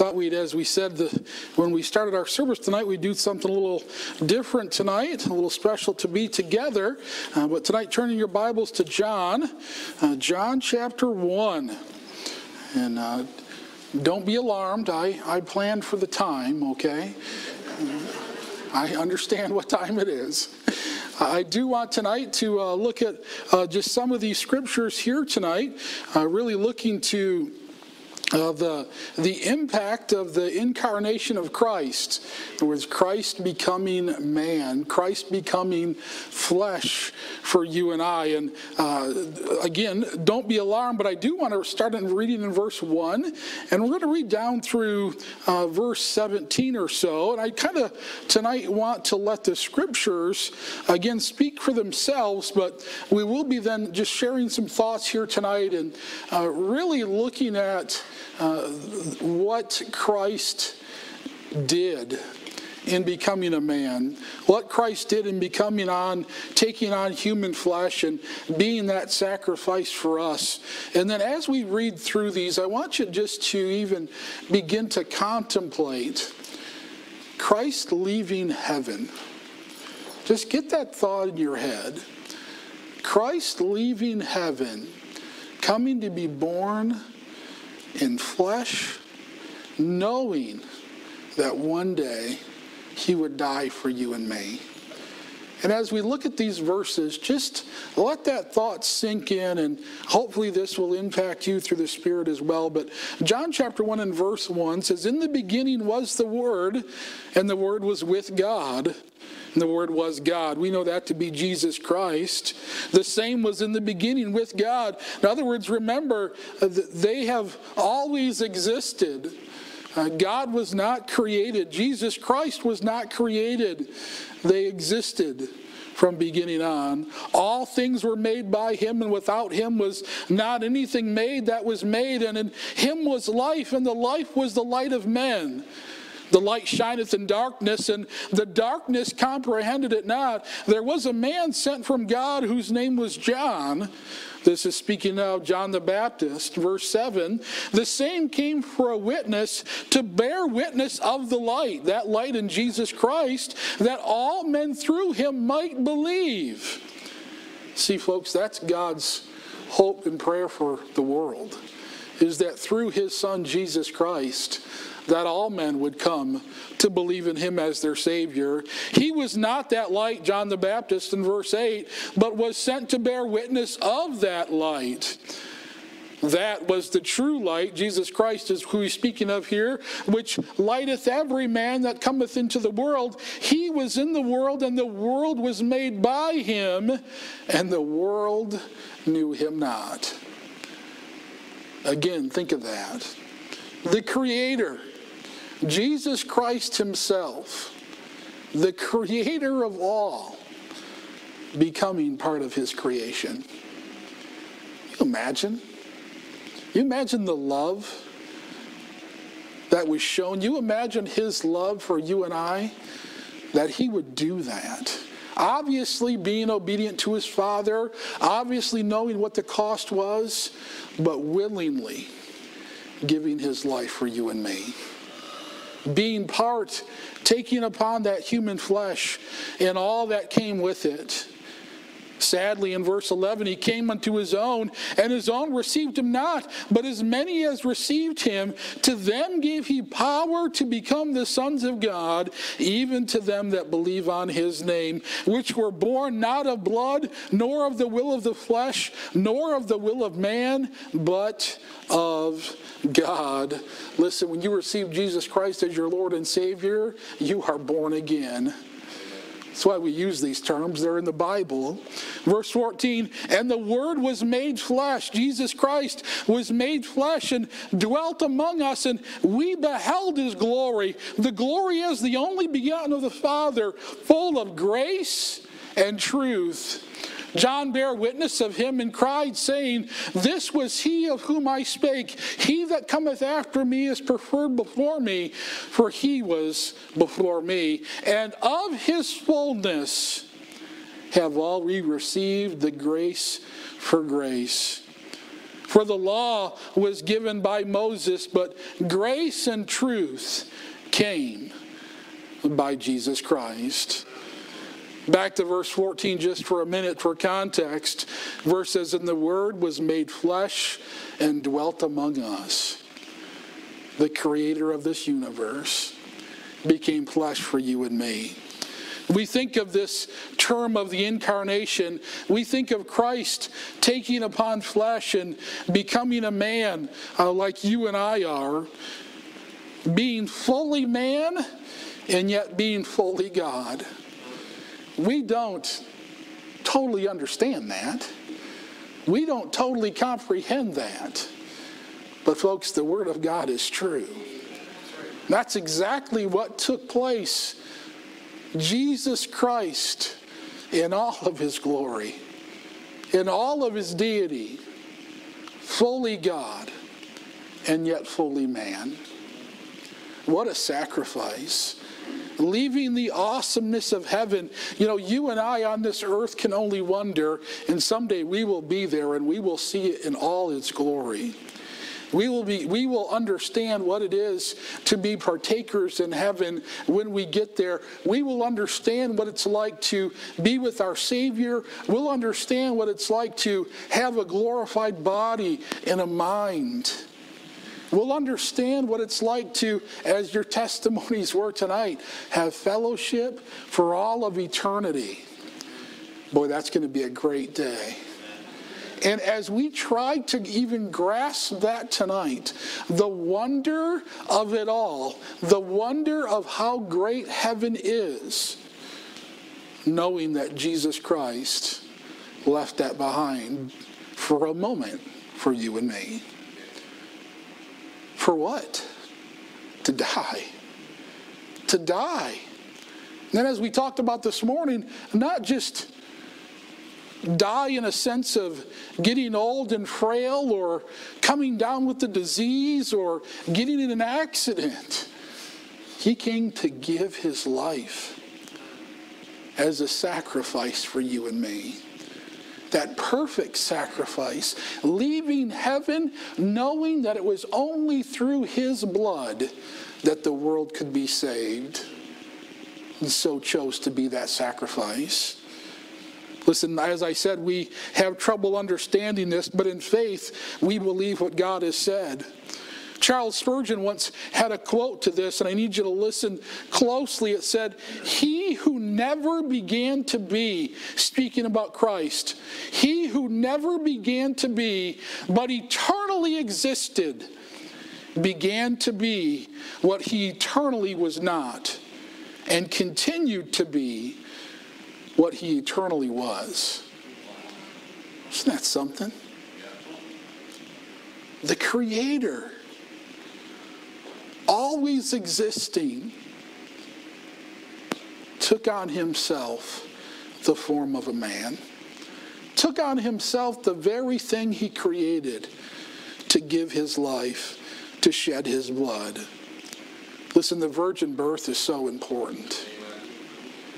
thought we'd, as we said the, when we started our service tonight, we'd do something a little different tonight, a little special to be together. Uh, but tonight, turning your Bibles to John, uh, John chapter 1. And uh, don't be alarmed, I, I planned for the time, okay? I understand what time it is. I do want tonight to uh, look at uh, just some of these scriptures here tonight, uh, really looking to of the, the impact of the incarnation of Christ. In other words, Christ becoming man, Christ becoming flesh for you and I. And uh, again, don't be alarmed, but I do want to start in reading in verse 1, and we're going to read down through uh, verse 17 or so. And I kind of tonight want to let the scriptures, again, speak for themselves, but we will be then just sharing some thoughts here tonight and uh, really looking at uh, what Christ did in becoming a man, what Christ did in becoming on, taking on human flesh and being that sacrifice for us. And then as we read through these, I want you just to even begin to contemplate Christ leaving heaven. Just get that thought in your head. Christ leaving heaven, coming to be born in flesh, knowing that one day he would die for you and me. And as we look at these verses, just let that thought sink in, and hopefully this will impact you through the Spirit as well. But John chapter 1 and verse 1 says, In the beginning was the Word, and the Word was with God, the Word was God. We know that to be Jesus Christ. The same was in the beginning with God. In other words, remember, uh, they have always existed. Uh, God was not created. Jesus Christ was not created. They existed from beginning on. All things were made by him, and without him was not anything made that was made. And in him was life, and the life was the light of men. The light shineth in darkness, and the darkness comprehended it not. There was a man sent from God whose name was John. This is speaking of John the Baptist, verse 7. The same came for a witness to bear witness of the light, that light in Jesus Christ, that all men through him might believe. See, folks, that's God's hope and prayer for the world, is that through his son Jesus Christ, that all men would come to believe in him as their Savior. He was not that light, John the Baptist in verse 8, but was sent to bear witness of that light. That was the true light. Jesus Christ is who he's speaking of here, which lighteth every man that cometh into the world. He was in the world, and the world was made by him, and the world knew him not. Again, think of that. The Creator Jesus Christ Himself, the creator of all, becoming part of His creation. You imagine? You imagine the love that was shown. You imagine His love for you and I, that He would do that. Obviously, being obedient to His Father, obviously knowing what the cost was, but willingly giving His life for you and me being part, taking upon that human flesh and all that came with it. Sadly, in verse 11, he came unto his own, and his own received him not. But as many as received him, to them gave he power to become the sons of God, even to them that believe on his name, which were born not of blood, nor of the will of the flesh, nor of the will of man, but of God. Listen, when you receive Jesus Christ as your Lord and Savior, you are born again. That's why we use these terms. They're in the Bible. Verse 14, and the Word was made flesh. Jesus Christ was made flesh and dwelt among us, and we beheld his glory. The glory as the only begotten of the Father, full of grace and truth. John bare witness of him and cried, saying, This was he of whom I spake. He that cometh after me is preferred before me, for he was before me. And of his fullness have all we received the grace for grace. For the law was given by Moses, but grace and truth came by Jesus Christ. Back to verse 14 just for a minute for context. Verse says, And the Word was made flesh and dwelt among us. The creator of this universe became flesh for you and me. We think of this term of the incarnation, we think of Christ taking upon flesh and becoming a man uh, like you and I are, being fully man and yet being fully God. We don't totally understand that. We don't totally comprehend that. But, folks, the Word of God is true. That's exactly what took place. Jesus Christ, in all of his glory, in all of his deity, fully God, and yet fully man. What a sacrifice leaving the awesomeness of heaven. You know, you and I on this earth can only wonder, and someday we will be there and we will see it in all its glory. We will, be, we will understand what it is to be partakers in heaven when we get there. We will understand what it's like to be with our Savior. We'll understand what it's like to have a glorified body and a mind. We'll understand what it's like to, as your testimonies were tonight, have fellowship for all of eternity. Boy, that's going to be a great day. And as we try to even grasp that tonight, the wonder of it all, the wonder of how great heaven is, knowing that Jesus Christ left that behind for a moment for you and me. For what? To die. To die. And then, as we talked about this morning, not just die in a sense of getting old and frail or coming down with the disease or getting in an accident. He came to give his life as a sacrifice for you and me that perfect sacrifice, leaving heaven knowing that it was only through his blood that the world could be saved, and so chose to be that sacrifice. Listen, as I said, we have trouble understanding this, but in faith, we believe what God has said. Charles Spurgeon once had a quote to this, and I need you to listen closely. It said, He who never began to be, speaking about Christ, he who never began to be, but eternally existed, began to be what he eternally was not, and continued to be what he eternally was. Isn't that something? The Creator always existing, took on himself the form of a man, took on himself the very thing he created to give his life, to shed his blood. Listen, the virgin birth is so important.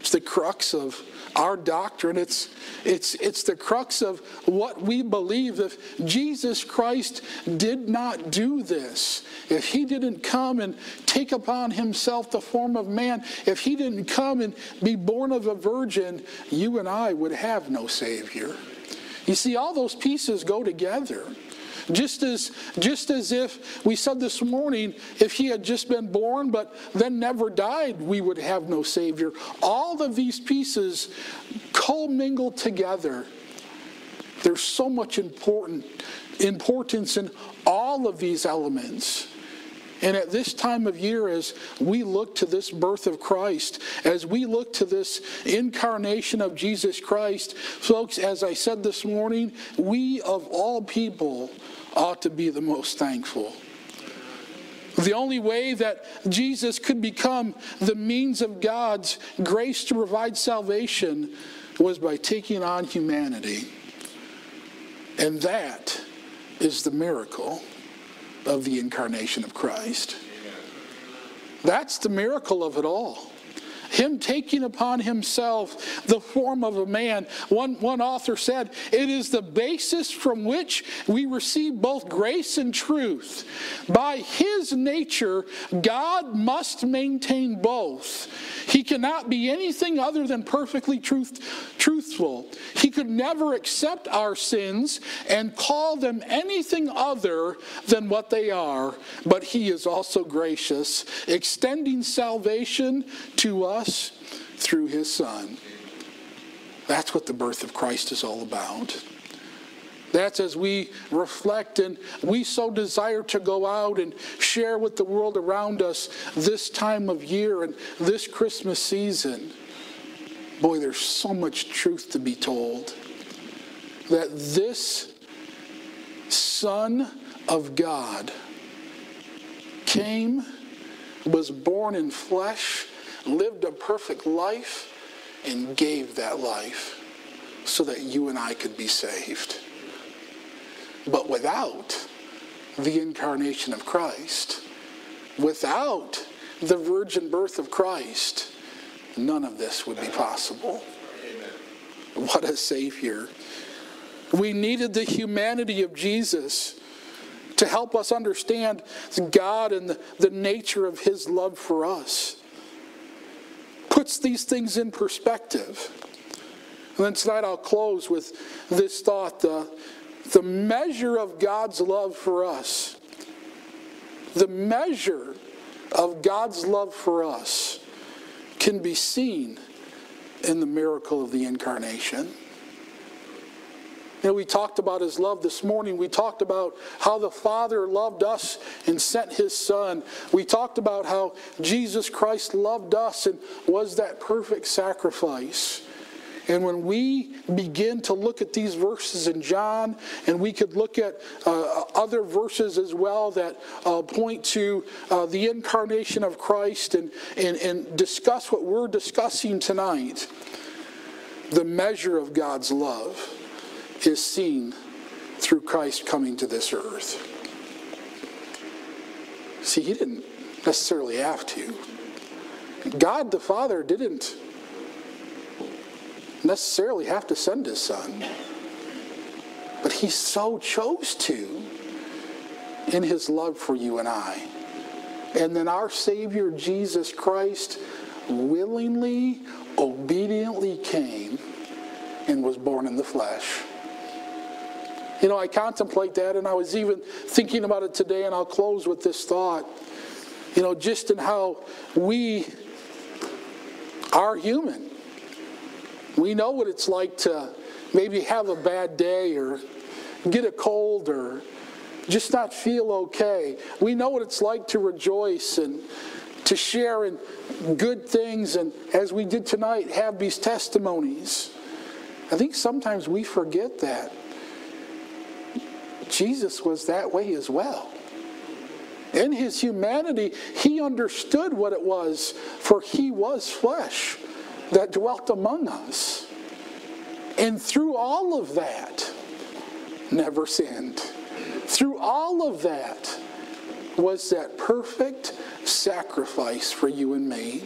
It's the crux of our doctrine. It's, it's, it's the crux of what we believe. If Jesus Christ did not do this, if he didn't come and take upon himself the form of man, if he didn't come and be born of a virgin, you and I would have no Savior. You see, all those pieces go together. Just as, just as if we said this morning, if he had just been born but then never died, we would have no Savior. All of these pieces commingle together. There's so much important importance in all of these elements. And at this time of year, as we look to this birth of Christ, as we look to this incarnation of Jesus Christ, folks, as I said this morning, we of all people ought to be the most thankful. The only way that Jesus could become the means of God's grace to provide salvation was by taking on humanity. And that is the miracle of the incarnation of Christ. That's the miracle of it all. Him taking upon himself the form of a man. One, one author said, It is the basis from which we receive both grace and truth. By his nature, God must maintain both. He cannot be anything other than perfectly truth, truthful. He could never accept our sins and call them anything other than what they are, but he is also gracious, extending salvation to us through his Son. That's what the birth of Christ is all about. That's as we reflect and we so desire to go out and share with the world around us this time of year and this Christmas season. Boy, there's so much truth to be told. That this Son of God came, was born in flesh, lived a perfect life, and gave that life so that you and I could be saved. But without the incarnation of Christ, without the virgin birth of Christ, none of this would be possible. Amen. What a Savior. We needed the humanity of Jesus to help us understand God and the, nature of His love for us. Puts these things in perspective. And then tonight I'll close with this thought the, the measure of God's love for us. The measure of God's love for us can be seen in the miracle of the incarnation. Know, we talked about his love this morning. We talked about how the Father loved us and sent his Son. We talked about how Jesus Christ loved us and was that perfect sacrifice. And when we begin to look at these verses in John, and we could look at uh, other verses as well that uh, point to uh, the incarnation of Christ and, and, and discuss what we're discussing tonight, the measure of God's love is seen through Christ coming to this earth. See, he didn't necessarily have to. God the Father didn't necessarily have to send his son, but he so chose to in his love for you and I. And then our Savior Jesus Christ willingly, obediently came and was born in the flesh. You know, I contemplate that, and I was even thinking about it today, and I'll close with this thought. You know, just in how we are human. We know what it's like to maybe have a bad day or get a cold or just not feel okay. We know what it's like to rejoice and to share in good things, and as we did tonight, have these testimonies. I think sometimes we forget that. Jesus was that way as well. In his humanity, he understood what it was, for he was flesh that dwelt among us. And through all of that, never sinned. Through all of that was that perfect sacrifice for you and me.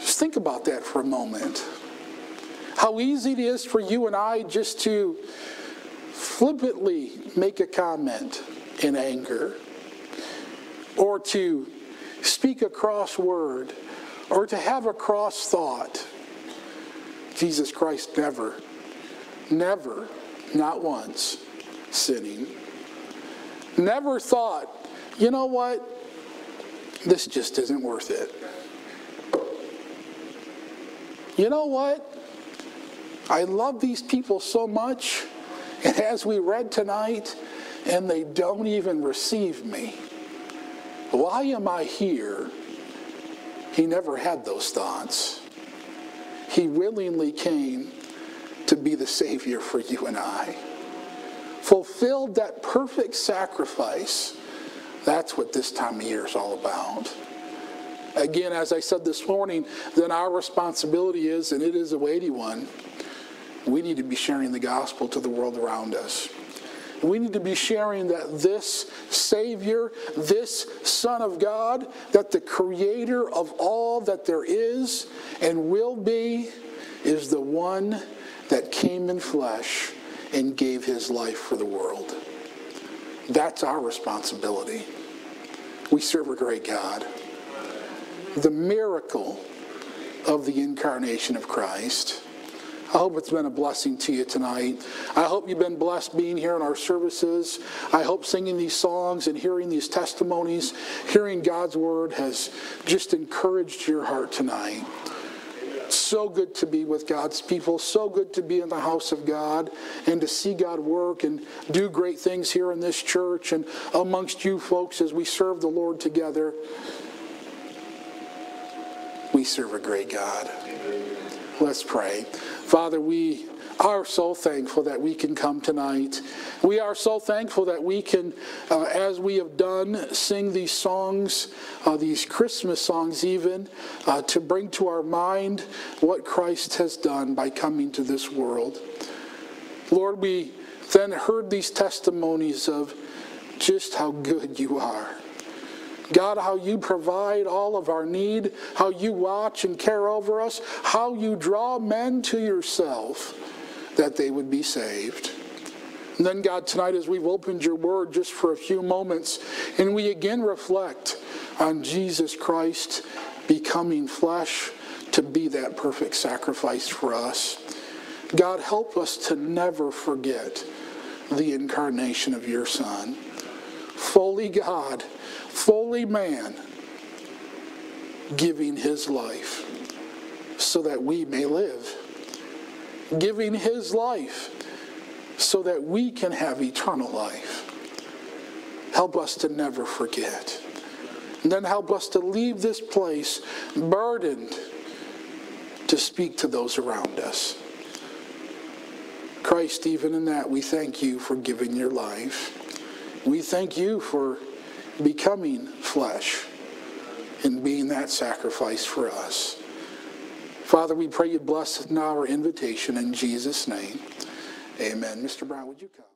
Just think about that for a moment. How easy it is for you and I just to flippantly make a comment in anger, or to speak a cross word, or to have a cross thought. Jesus Christ never, never, not once, sinning. Never thought, you know what? This just isn't worth it. You know what? I love these people so much. And as we read tonight, and they don't even receive me. Why am I here? He never had those thoughts. He willingly came to be the Savior for you and I. Fulfilled that perfect sacrifice. That's what this time of year is all about. Again, as I said this morning, then our responsibility is, and it is a weighty one, we need to be sharing the gospel to the world around us. We need to be sharing that this Savior, this Son of God, that the Creator of all that there is and will be, is the one that came in flesh and gave his life for the world. That's our responsibility. We serve a great God. The miracle of the incarnation of Christ. I hope it's been a blessing to you tonight. I hope you've been blessed being here in our services. I hope singing these songs and hearing these testimonies, hearing God's word has just encouraged your heart tonight. So good to be with God's people, so good to be in the house of God and to see God work and do great things here in this church and amongst you folks as we serve the Lord together. We serve a great God. Let's pray. Father, we are so thankful that we can come tonight. We are so thankful that we can, uh, as we have done, sing these songs, uh, these Christmas songs even, uh, to bring to our mind what Christ has done by coming to this world. Lord, we then heard these testimonies of just how good you are. God, how you provide all of our need, how you watch and care over us, how you draw men to yourself that they would be saved. And then, God, tonight as we've opened your word just for a few moments, and we again reflect on Jesus Christ becoming flesh to be that perfect sacrifice for us. God, help us to never forget the incarnation of your Son. Fully God, fully man, giving his life so that we may live. Giving his life so that we can have eternal life. Help us to never forget. And then help us to leave this place burdened to speak to those around us. Christ, even in that, we thank you for giving your life. We thank you for becoming flesh and being that sacrifice for us. Father, we pray you bless now our invitation in Jesus' name. Amen. Mr. Brown, would you come?